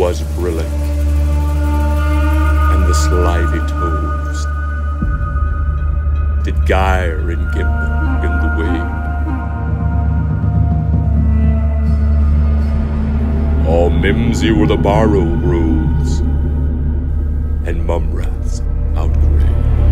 was brillig, and the slithy toves did gyre and gimble in the wabe. All mimsy were the borogoves, and mumraths outgrabe.